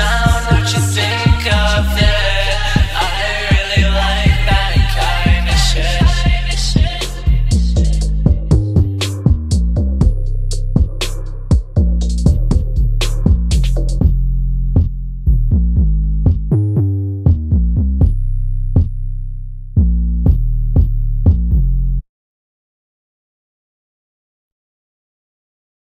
think